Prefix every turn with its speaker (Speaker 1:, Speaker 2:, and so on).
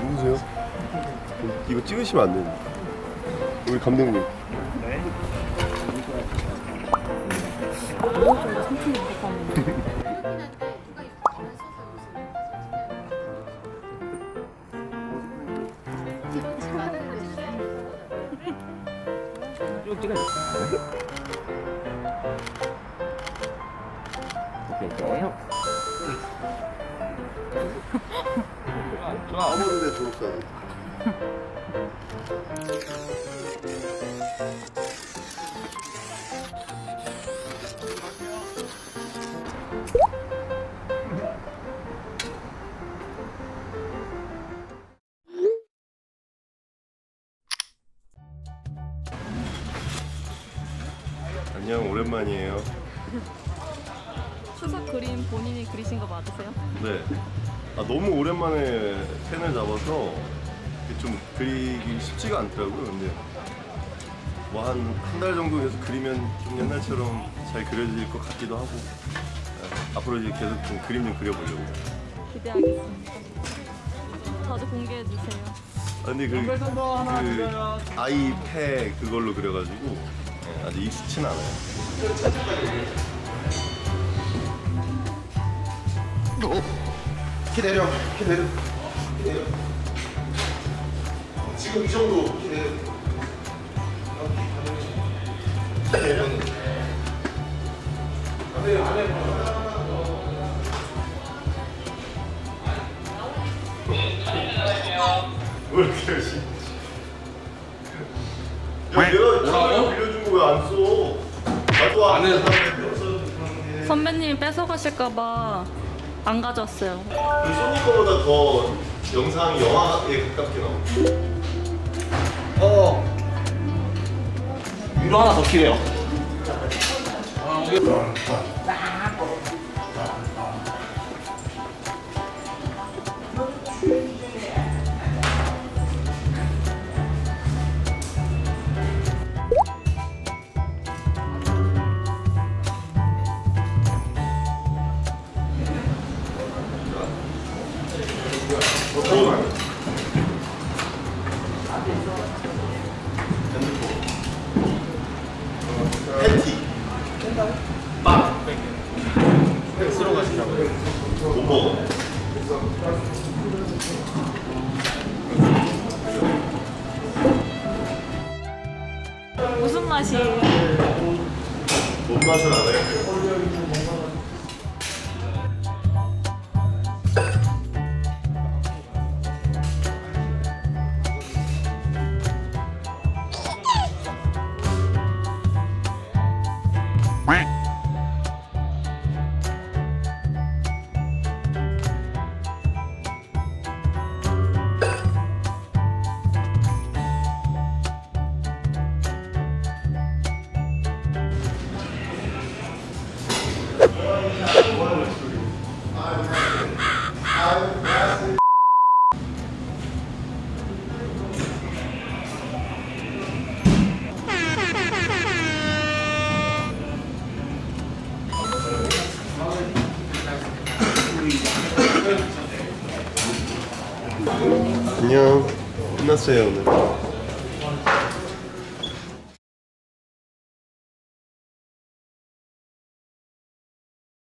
Speaker 1: 누구세요? 이거 찍으시면 안 됩니다. 우리 감독님.
Speaker 2: 쭉 찍어주세요. 오케이, 좋아요. 좋아.
Speaker 1: 아무런데 졸업 안녕 오랜만이에요.
Speaker 3: 추석 그림 본인이 그리신 거 맞으세요?
Speaker 1: 네. 아, 너무 오랜만에 펜을 잡아서 좀 그리기 쉽지가 않더라고요. 근데 뭐 한 한 달 정도 계속 그리면 좀 옛날처럼 잘 그려질 것 같기도 하고 네, 앞으로 이제 계속 좀 그림 좀 그려보려고.
Speaker 3: 기대하겠습니다. 자주 공개해 주세요.
Speaker 1: 아, 근데 그, 그 아이패 그걸로 그려가지고 네, 아직 익숙치는 않아요.
Speaker 4: 키 내려, 키 내려, 키 내려. 지금 이 정도. 키 내려. 안에 안에
Speaker 1: 왜 이렇게 열심히 야, 내가 거 왜안 써? 나도 안 해.
Speaker 3: 선배님이 뺏어가실까봐 안 가져왔어요.
Speaker 1: 그 소니 거보다 더 영상 영화에 가깝게 나와.
Speaker 2: 어. 위로 하나 더 키래요.
Speaker 1: 팬티. 빵. 쓰러 가시라고. 못 먹어.
Speaker 3: 무슨 맛이에요?
Speaker 1: 뭔 맛을 알아요? No, nasojony.